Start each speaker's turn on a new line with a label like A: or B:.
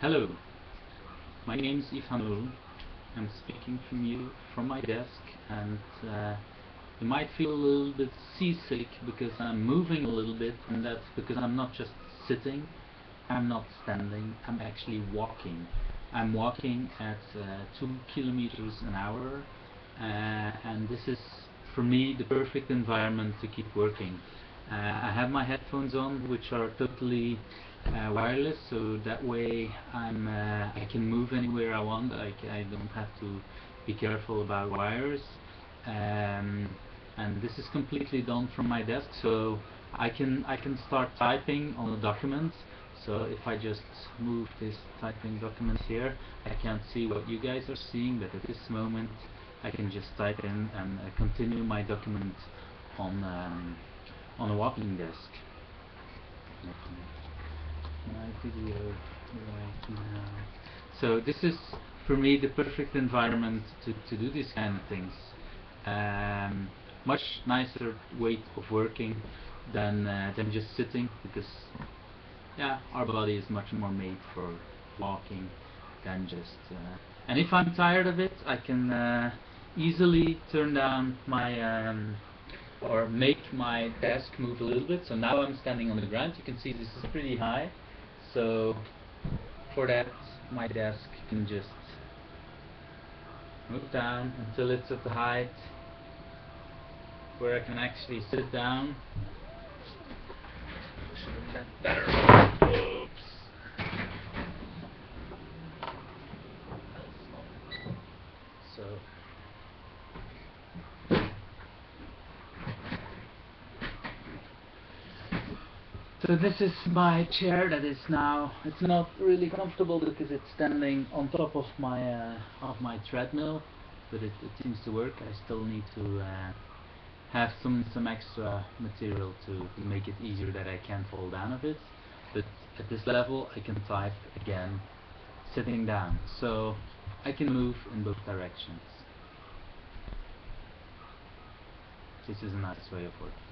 A: Hello, my name is Yves Hanoulle. I'm speaking from you from my desk and uh, you might feel a little bit seasick because I'm moving a little bit and that's because I'm not just sitting, I'm not standing, I'm actually walking. I'm walking at uh, 2 kilometers an hour uh, and this is for me the perfect environment to keep working. Uh, I have my headphones on which are totally uh, wireless so that way I'm uh, I can move anywhere I want. I, I don't have to be careful about wires. Um, and this is completely done from my desk so I can I can start typing on the document so if I just move this typing document here I can't see what you guys are seeing but at this moment I can just type in and uh, continue my document on um, on a walking desk. So this is for me the perfect environment to, to do these kind of things. Um, much nicer way of working than uh, than just sitting because yeah our body is much more made for walking than just uh, and if I'm tired of it I can uh, easily turn down my um, or make my desk move a little bit. So now I'm standing on the ground. You can see this is pretty high. So for that, my desk can just move down until it's at the height where I can actually sit down. Oops. So So this is my chair that is now, it's not really comfortable because it's standing on top of my uh, of my treadmill, but it, it seems to work. I still need to uh, have some, some extra material to, make it easier that I can fall down of it. But at this level I can type again sitting down. So I can move in both directions. This is a nice way of working.